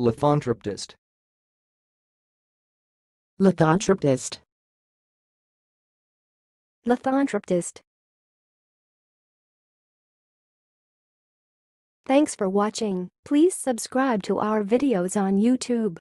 Lithontropist. Lithontropist. Lithontropist. Thanks for watching. Please subscribe to our videos on YouTube.